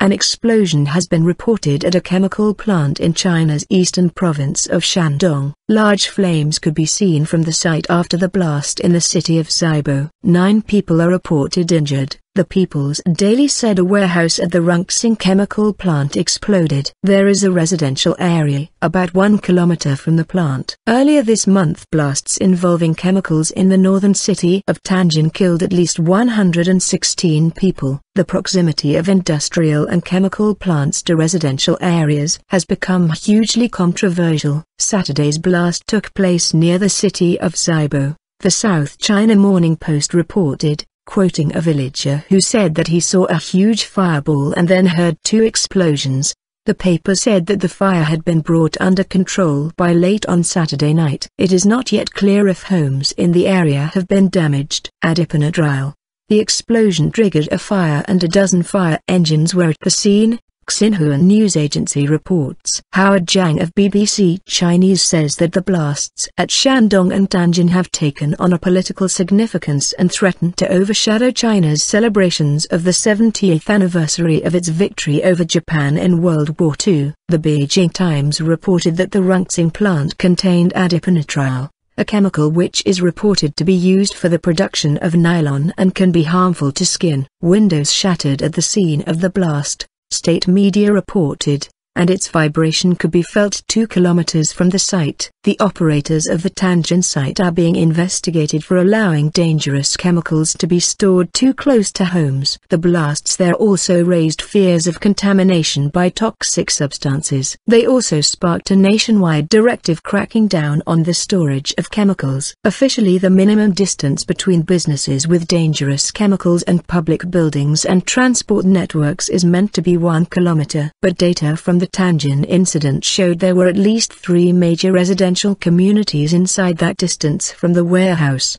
An explosion has been reported at a chemical plant in China's eastern province of Shandong. Large flames could be seen from the site after the blast in the city of Zibo. Nine people are reported injured. The People's Daily said a warehouse at the Runxing chemical plant exploded. There is a residential area about one kilometer from the plant. Earlier this month blasts involving chemicals in the northern city of Tianjin killed at least 116 people. The proximity of industrial and chemical plants to residential areas has become hugely controversial. Saturday's blast took place near the city of Zibo. The South China Morning Post reported, quoting a villager who said that he saw a huge fireball and then heard two explosions. The paper said that the fire had been brought under control by late on Saturday night. It is not yet clear if homes in the area have been damaged. Adiponitrile. The explosion triggered a fire and a dozen fire engines were at the scene, Xinhua news agency reports. Howard Zhang of BBC Chinese says that the blasts at Shandong and Tianjin have taken on a political significance and threaten to overshadow China's celebrations of the 70th anniversary of its victory over Japan in World War II. The Beijing Times reported that the Runxing plant contained adiponitrile, a chemical which is reported to be used for the production of nylon and can be harmful to skin. Windows shattered at the scene of the blast, state media reported and its vibration could be felt 2 kilometers from the site. The operators of the Tianjin site are being investigated for allowing dangerous chemicals to be stored too close to homes. The blasts there also raised fears of contamination by toxic substances. They also sparked a nationwide directive cracking down on the storage of chemicals. Officially the minimum distance between businesses with dangerous chemicals and public buildings and transport networks is meant to be 1 kilometer. But data from the Tianjin incident showed there were at least three major residential communities inside that distance from the warehouse.